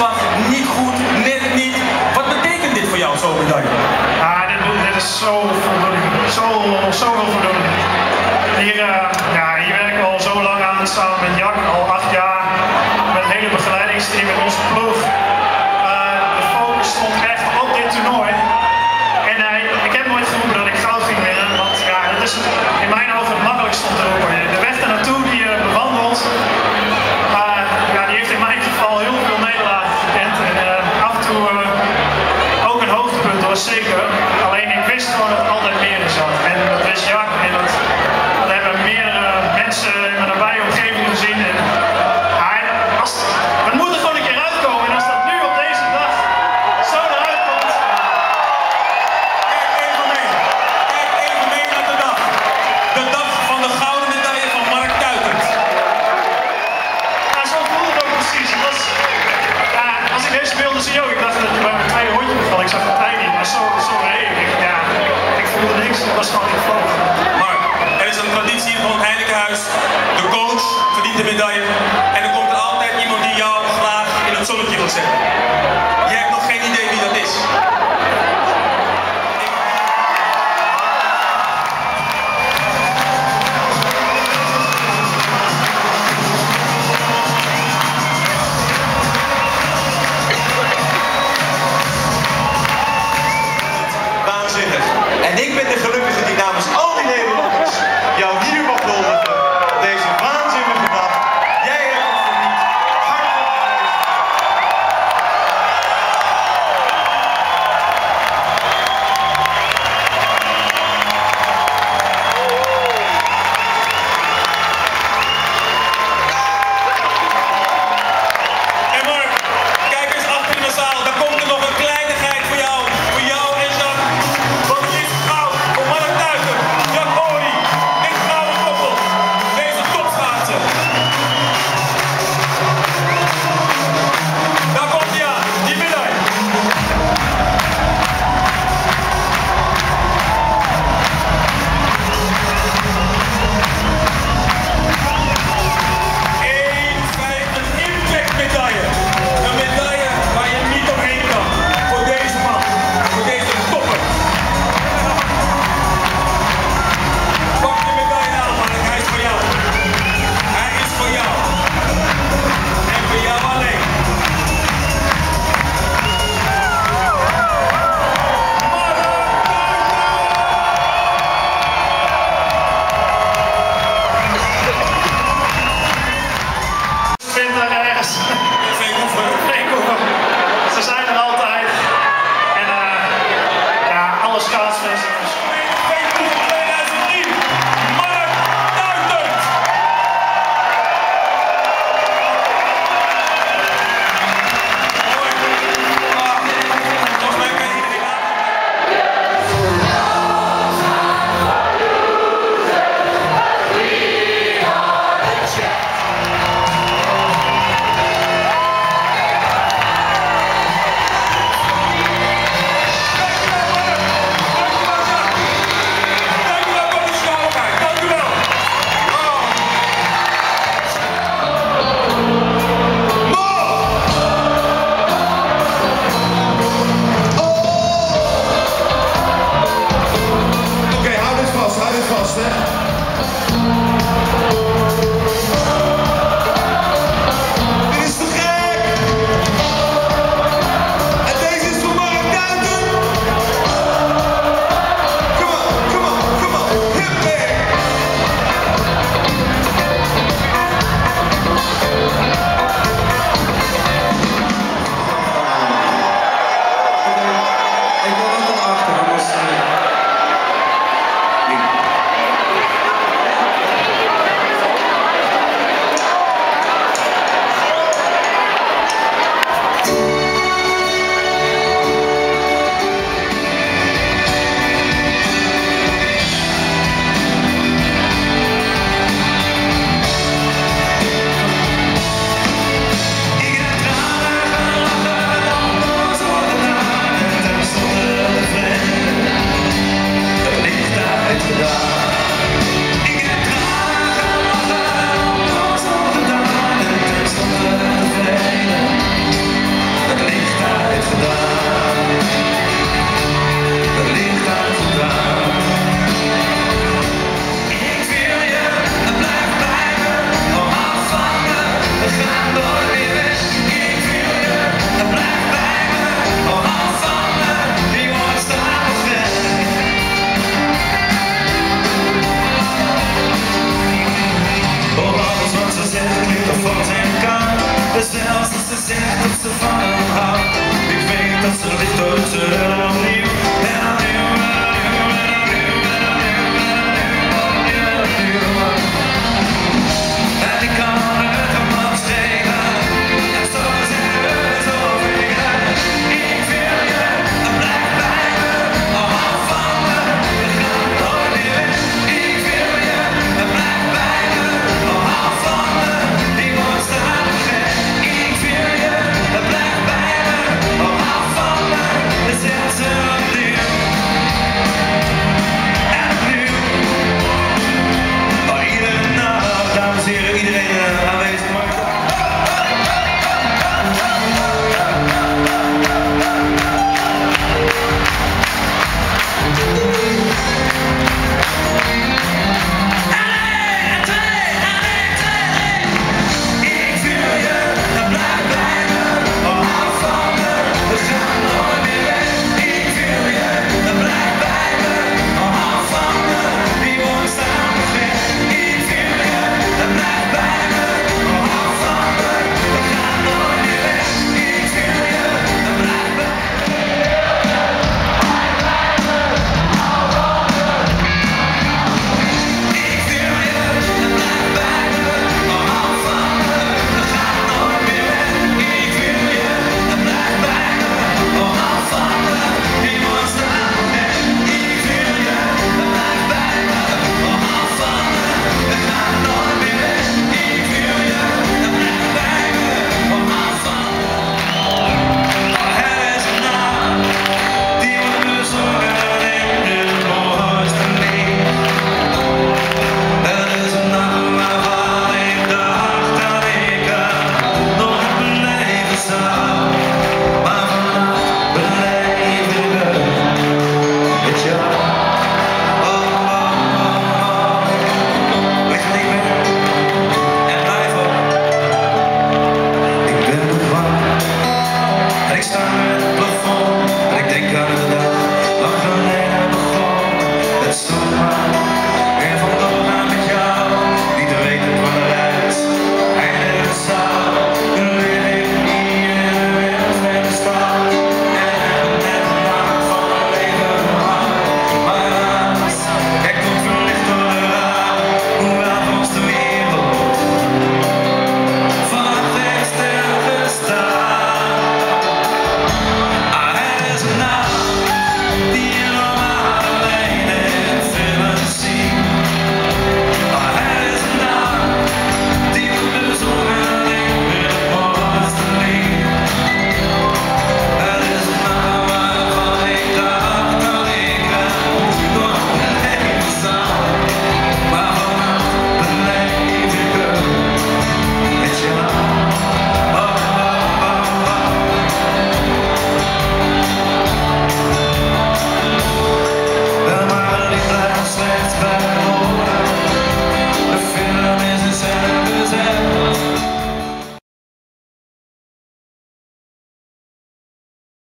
Wat niet goed, net niet. Wat betekent dit voor jou, zo'n medaille? Ah, dit, is zo voldoening. Zo, zoveel voldoening. 起動して。